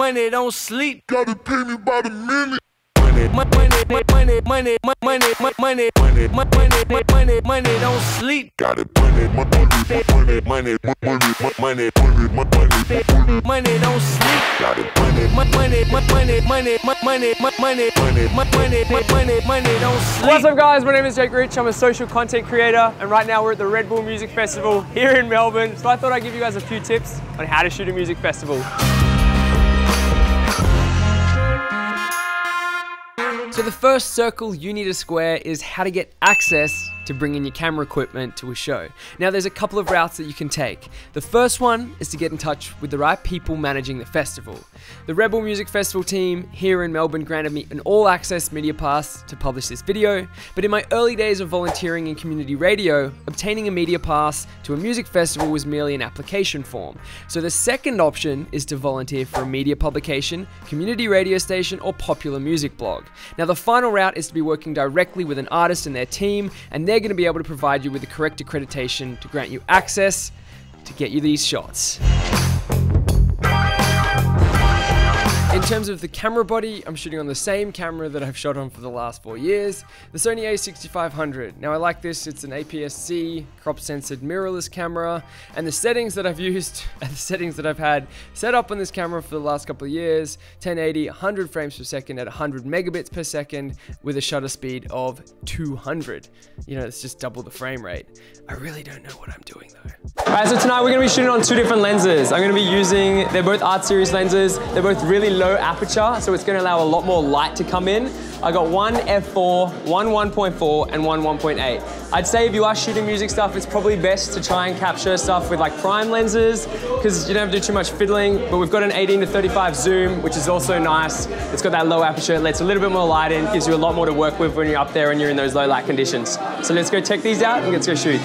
money don't sleep. Gotta pay me by the minute. Money, money, money, money, money, money, money, money, money, money, money don't sleep. Gotta money, money, money, money, money, money, money, money, Money don't sleep. Gotta money, Money, money, money, money, money, money, money, money, money, money don't sleep. What's up guys, my name is Jake Rich, I'm a social content creator and right now we're at the Red Bull Music Festival here in Melbourne. So I thought I'd give you guys a few tips on how to shoot a music festival. So the first circle you need to square is how to get access to bring in your camera equipment to a show. Now there's a couple of routes that you can take. The first one is to get in touch with the right people managing the festival. The Red Bull Music Festival team here in Melbourne granted me an all access media pass to publish this video, but in my early days of volunteering in community radio, obtaining a media pass to a music festival was merely an application form. So the second option is to volunteer for a media publication, community radio station, or popular music blog. Now the final route is to be working directly with an artist and their team, and they're going to be able to provide you with the correct accreditation to grant you access to get you these shots. In terms of the camera body, I'm shooting on the same camera that I've shot on for the last four years, the Sony a6500. Now I like this, it's an APS-C, crop censored mirrorless camera, and the settings that I've used, the settings that I've had set up on this camera for the last couple of years, 1080, 100 frames per second at 100 megabits per second with a shutter speed of 200. You know, it's just double the frame rate. I really don't know what I'm doing though. Alright, so tonight we're gonna be shooting on two different lenses. I'm gonna be using, they're both art series lenses, they're both really low aperture, so it's gonna allow a lot more light to come in. I got one f4, one 1.4, and one 1.8. I'd say if you are shooting music stuff, it's probably best to try and capture stuff with like prime lenses, because you don't have to do too much fiddling, but we've got an 18 to 35 zoom, which is also nice. It's got that low aperture, it lets a little bit more light in, gives you a lot more to work with when you're up there and you're in those low light conditions. So let's go check these out and let's go shoot.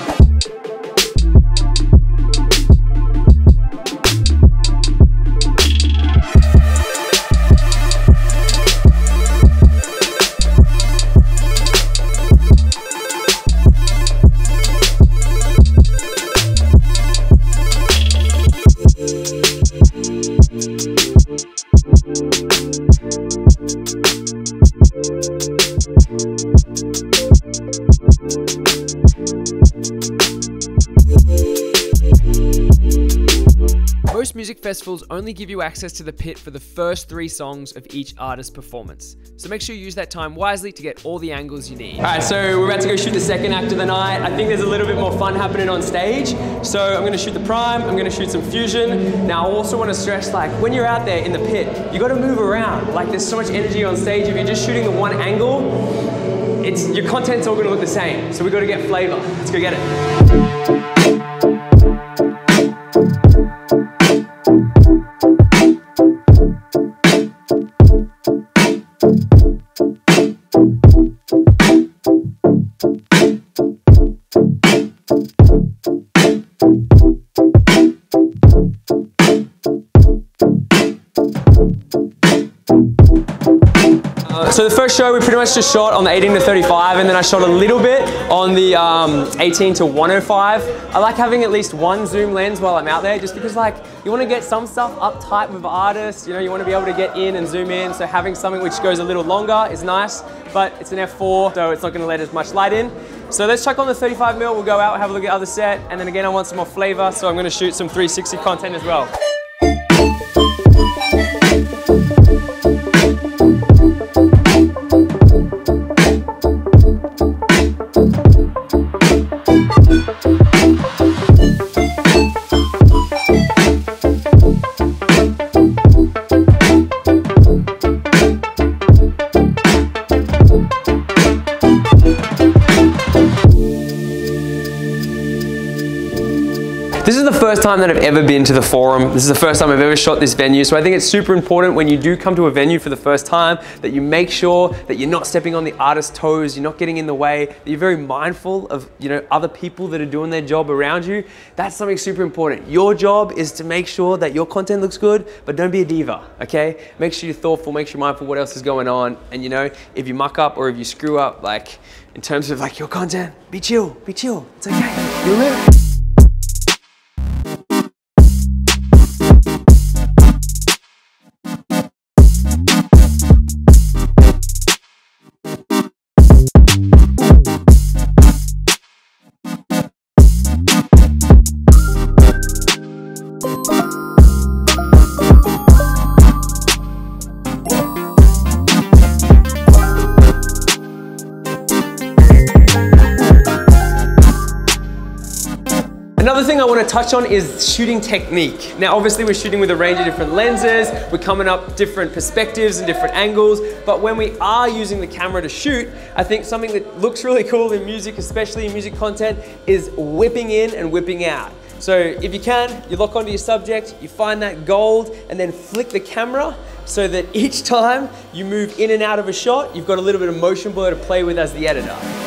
Most music festivals only give you access to the pit for the first three songs of each artist's performance. So make sure you use that time wisely to get all the angles you need. All right, so we're about to go shoot the second act of the night. I think there's a little bit more fun happening on stage. So I'm gonna shoot the prime, I'm gonna shoot some fusion. Now I also wanna stress like when you're out there in the pit, you gotta move around. Like there's so much energy on stage. If you're just shooting the one angle, it's, your content's all gonna look the same. So we gotta get flavor. Let's go get it. So the first show we pretty much just shot on the 18 to 35 and then I shot a little bit on the um, 18 to 105. I like having at least one zoom lens while I'm out there just because like you want to get some stuff up tight with artists, you know, you want to be able to get in and zoom in. So having something which goes a little longer is nice, but it's an f4 so it's not going to let as much light in. So let's check on the 35 mil. we'll go out, have a look at other set and then again I want some more flavor so I'm going to shoot some 360 content as well. Thank you. This is the first time that I've ever been to the forum. This is the first time I've ever shot this venue. So I think it's super important when you do come to a venue for the first time that you make sure that you're not stepping on the artist's toes, you're not getting in the way, that you're very mindful of you know other people that are doing their job around you. That's something super important. Your job is to make sure that your content looks good, but don't be a diva, okay? Make sure you're thoughtful, make sure you're mindful what else is going on. And you know, if you muck up or if you screw up, like in terms of like your content, be chill, be chill. It's okay. You'll live. Touch on is shooting technique. Now, obviously we're shooting with a range of different lenses, we're coming up different perspectives and different angles, but when we are using the camera to shoot, I think something that looks really cool in music, especially in music content, is whipping in and whipping out. So if you can, you lock onto your subject, you find that gold, and then flick the camera so that each time you move in and out of a shot, you've got a little bit of motion blur to play with as the editor.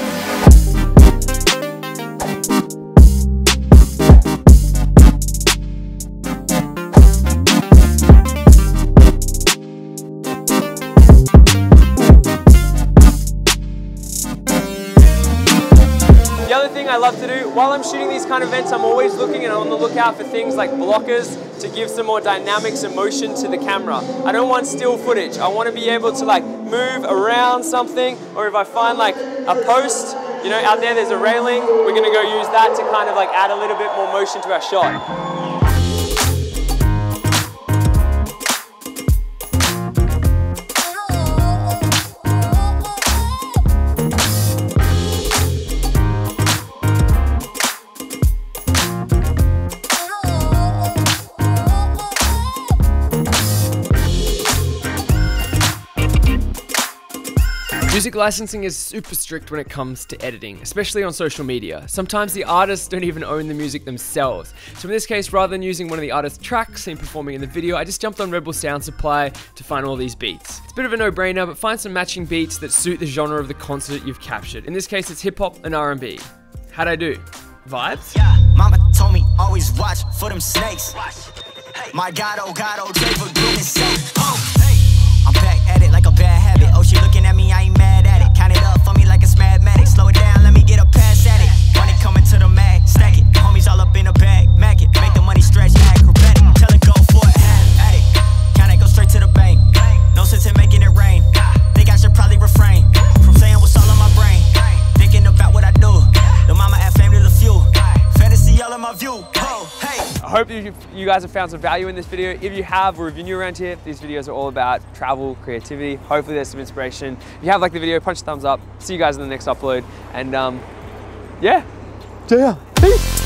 Love to do while I'm shooting these kind of events, I'm always looking and on the lookout for things like blockers to give some more dynamics and motion to the camera. I don't want still footage. I want to be able to like move around something or if I find like a post, you know, out there there's a railing, we're going to go use that to kind of like add a little bit more motion to our shot. Music licensing is super strict when it comes to editing, especially on social media. Sometimes the artists don't even own the music themselves. So in this case, rather than using one of the artist's tracks and performing in the video, I just jumped on Red Bull Sound Supply to find all these beats. It's a bit of a no-brainer, but find some matching beats that suit the genre of the concert you've captured. In this case, it's hip hop and R&B. How'd I do? Vibes? Yeah, mama told me always watch for them snakes. My God, oh God, oh Dre for goodness sake. You, you guys have found some value in this video. If you have, or if you're new around here, these videos are all about travel, creativity. Hopefully there's some inspiration. If you have liked the video, punch thumbs up. See you guys in the next upload. And um, yeah, yeah, peace.